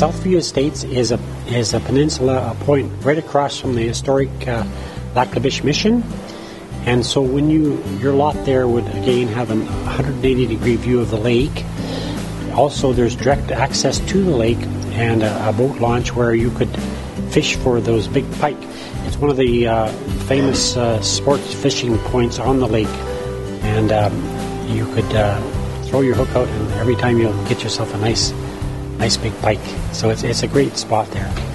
Southview Estates is a is a peninsula, a point right across from the historic uh, Mission. And so when you your lot there would again have a 180 degree view of the lake. Also, there's direct access to the lake and a, a boat launch where you could fish for those big pike. It's one of the uh, famous uh, sports fishing points on the lake, and um, you could uh, throw your hook out, and every time you'll get yourself a nice, nice big pike. So it's it's a great spot there.